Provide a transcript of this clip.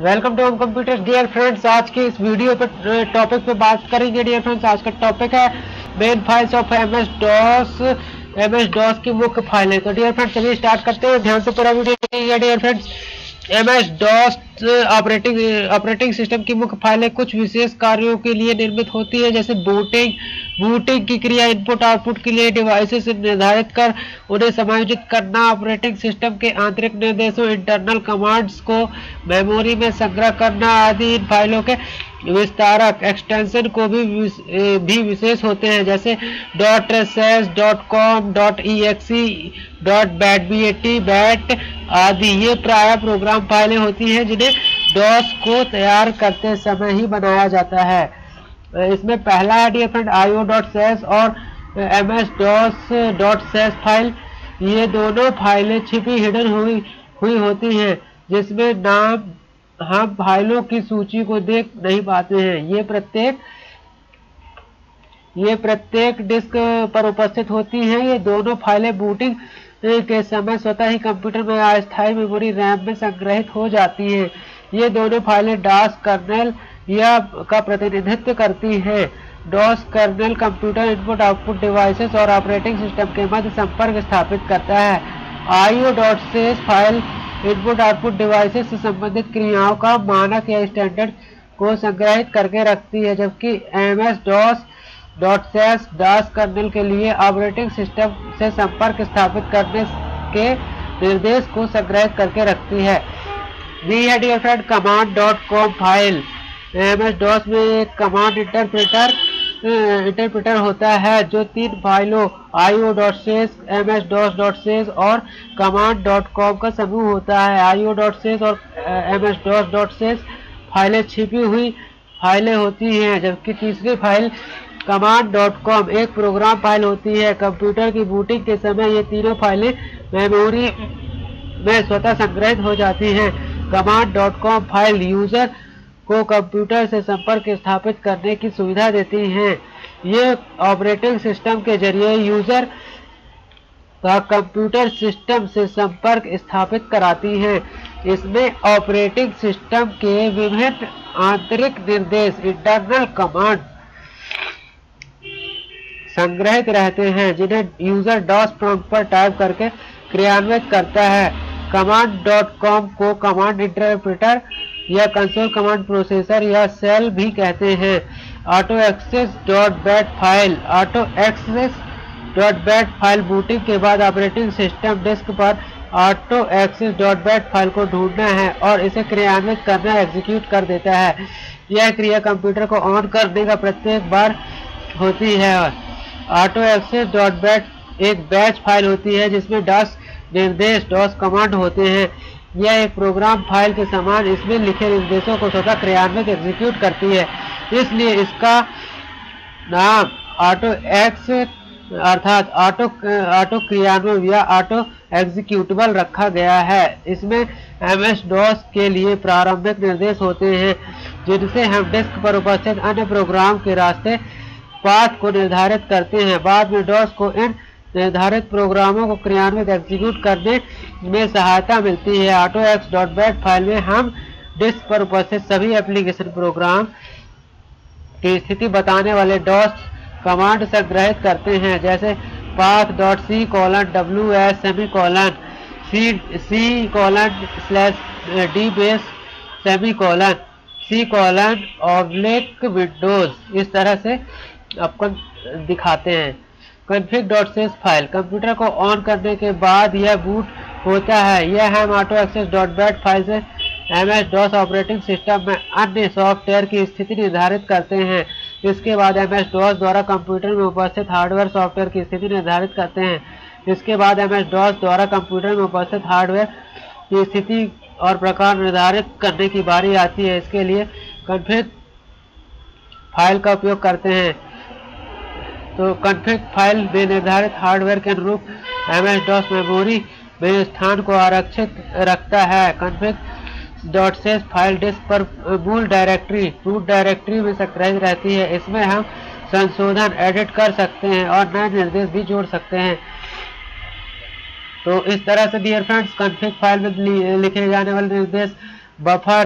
Welcome to home computer dear friends आज की इस वीडियो पर टॉपिक पे बात करेंगे डियर फ्रेंड्स आज का टॉपिक है main files of M S DOS M S DOS की मुख्य फाइलें तो डियर फ्रेंड्स चलिए स्टार्ट करते हैं। ध्यान से पूरा video dear friends M S DOS operating operating system की मुख्य फाइलें कुछ विशेष कार्यों के लिए निर्मित होती है, जैसे बूटिंग बूटिंग की क्रिया इनपुट आउटपुट के लिए डिवाइसेस निर्धारित कर, उन्हें समायोजित करना ऑपरेटिंग सिस्टम के आंतरिक निर्देशों इंटरनल कमांड्स को मेमोरी में संग्रह करना आदि इन फाइलों के विस्तारक एक्सटेंशन को भी भी विशेष होते हैं, जैसे dot S dot com dot exe dot bat B A T bat आदि ये प्राय प्रोग्राम फाइलें होती हैं जिन्हें डॉस को तैयार करते समय ही बनाया जाता है। इसमें पहला है dear friend IO dot sys और M S DOS dot sys file, ये दोनों फाइलें छिपी, हिडन हुई हुई होती हैं, जिसमें नाम, हम फाइलों की सूची को देख नहीं पाते हैं। ये प्रत्येक ये प्रत्येक डिस्क पर उपस्थित होती हैं, ये दोनों फाइलें बूटिंग के समय स्वतः ही कंप्यूटर में अस्थायी मेमोरी रैम में संग्रहित हो जाती है। ये दोनों फाइलें डॉस कर्नल या का प्रतिनिधित्व करती है। DOS kernel computer input output devices और ऑपरेटिंग सिस्टम के मध्य संपर्क स्थापित करता है। IO dot sys file input output devices से संबंधित क्रियाओं का मानक या स्टैंडर्ड को संग्रहित करके रखती है, जबकि M S DOS dot sys DOS kernel के लिए ऑपरेटिंग सिस्टम से संपर्क स्थापित करने के निर्देश को संग्रहित करके रखती है। है command dot com file M S DOS में एक कमांड इंटरप्रेटर इंटरप्रेटर होता है, जो तीन फाइलों IO dot sys M S DOS dot sys और कमांड डॉट कॉम का समूह होता है। आईओ डॉट सेस और M S DOS dot sys फाइलें छिपी हुई फाइलें होती हैं, जबकि तीसरी फ़ाइल कमांड डॉट कॉम एक प्रोग्राम फ़ाइल होती है। कंप्यूटर की बूटिंग के समय ये तीनों फाइलें मेमोरी में स्वतः संग्रहित हो जाती हैं। Command dot com file user को कंप्यूटर से संपर्क स्थापित करने की सुविधा देती हैं। ये ऑपरेटिंग सिस्टम के ज़रिए यूज़र का कंप्यूटर सिस्टम से संपर्क स्थापित कराती है। इसमें ऑपरेटिंग सिस्टम के विभिन्न आंतरिक निर्देश इंटरनल कमांड संग्रहित रहते हैं, जिन्हें यूज़र डॉस प्रॉम्प्ट पर टाइप करके क्रियान्वित करता है। कमांड डॉट कॉम को कमांड इंटरप्रेटर या कंसोल कमांड प्रोसेसर या सेल भी कहते हैं। Autoexec dot bat file autoexec dot bat file booting के बाद ऑपरेटिंग सिस्टम डिस्क पर autoexec dot bat file को ढूंढना है और इसे क्रियान्वित करना एग्जीक्यूट कर देता है। यह क्रिया कंप्यूटर को ऑन करने का प्रत्येक बार होती है। ऑटो एक्सेस डॉट बैट एक बैच फ़ाइल होती है, जिसमें डॉस निर्देश डॉस कमांड होते हैं। यह एक प्रोग्राम फ़ाइल के समान इसमें लिखे निर्देशों को स्वतः क्रियान्वित एग्जीक्यूट करती है। इसलिए इसका नाम ऑटो एक्स अर्थात ऑटो ऑटो क्रियान्वयन या ऑटो एग्जीक्यूटेबल रखा गया है। इसमें एम एस डॉस के लिए प्रारंभिक निर्देश होते हैं, जिनसे हम डिस्क पर उपस्थित अन्य प्रोग्राम के रास्ते पाथ को निर्धारित करते हैं। बाद में डॉस को इन निर्धारित प्रोग्रामों को क्रियान्वित एग्जीक्यूट करने में सहायता मिलती है। Autoexec dot bat file में हम डिस्क पर उपस्थित सभी एप्लीकेशन प्रोग्राम की स्थिति बताने वाले डॉस कमांड संग्रहित करते हैं। जैसे path dot C colon W S semicolon C C colon slash D base semicolon C colon oblique Windows इस तरह से आपको दिखाते हैं। config.sys फ़ाइल कंप्यूटर को ऑन करने के बाद यह बूट होता है। यह हम autoexec dot bat file से M S DOS operating system में अन्य सॉफ्टवेयर की स्थिति निर्धारित करते हैं। इसके बाद एम एस डॉस द्वारा कंप्यूटर में उपस्थित हार्डवेयर सॉफ्टवेयर की स्थिति निर्धारित करते हैं। इसके बाद एम एस डॉस द्वारा कंप्यूटर में उपस्थित हार्डवेयर की स्थिति और प्रकार निर्धारित करने की बारी आती है। इसके लिए कन्फिग फ़ाइल का उपयोग करते हैं। तो कन्फिग फ़ाइल में निर्धारित हार्डवेयर के अनुरूप एम एस डॉस मेमोरी में स्थान को आरक्षित रखता है। Config dot sys file disk पर मूल डायरेक्टरी रूट डायरेक्टरी में संग्रहित रहती है। इसमें हम संशोधन एडिट कर सकते हैं और नए निर्देश भी जोड़ सकते हैं। तो इस तरह से डियर फ्रेंड्स कन्फिग फ़ाइल में लिखे जाने वाले निर्देश बफर